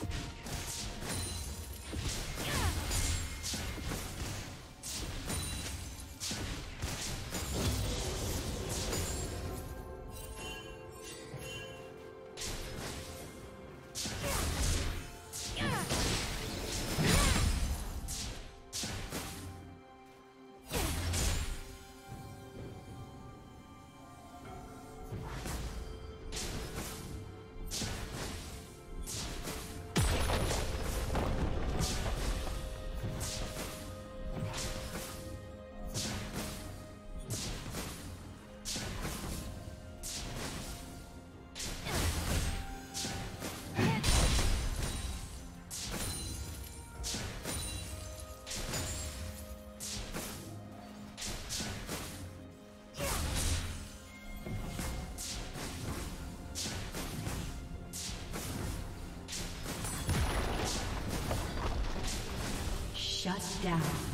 you Shut down.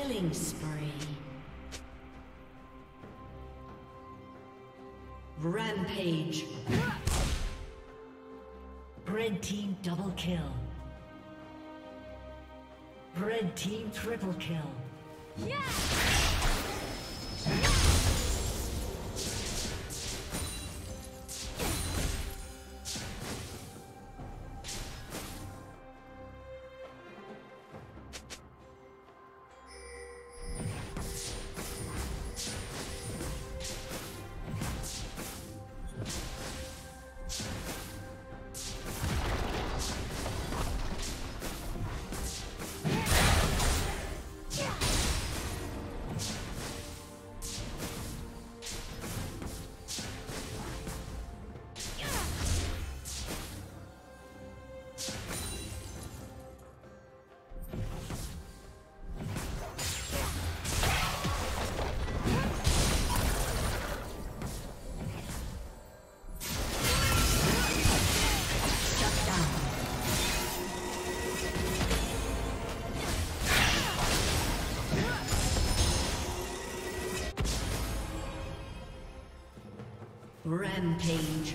Killing spree. Rampage. Red team double kill. Red team triple kill. Yeah! Rampage.